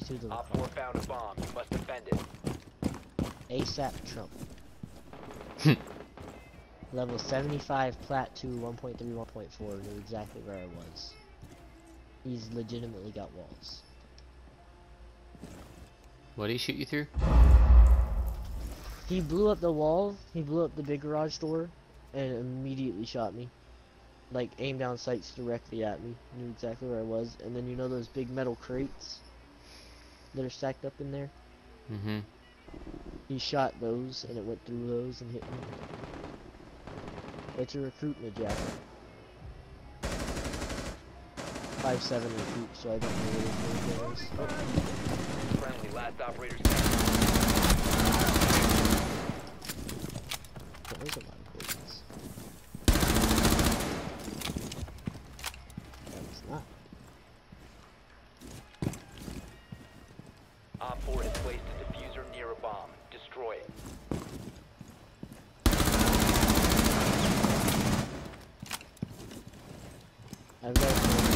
to the Op 4 found a bomb. You must defend it. ASAP Trump. Hmm. Level 75, plat 2, 1.3, 1.4, knew exactly where I was. He's legitimately got walls. What did he shoot you through? He blew up the wall, he blew up the big garage door, and immediately shot me. Like, aimed down sights directly at me, knew exactly where I was, and then you know those big metal crates that are stacked up in there? Mm-hmm. He shot those, and it went through those and hit me. It's a recruit in a jacket. 5'7 recruit, so I don't know what his name is. Oh, Friendly, last operator Op 4 has placed a defuser near a bomb. Destroy it. I've got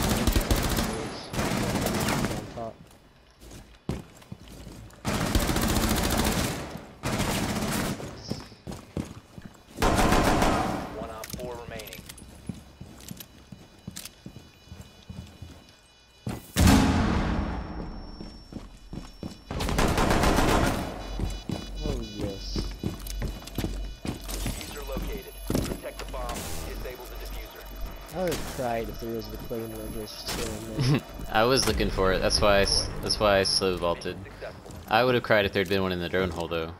I would have cried if there was the claymore just still in there. I was looking for it. That's why I, that's why I slow vaulted. I would have cried if there'd been one in the drone hole though.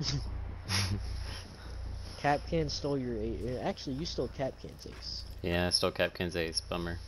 Capcan stole your eight. Actually, you stole Capcan's ace. yeah, I stole Capcan's ace. Bummer.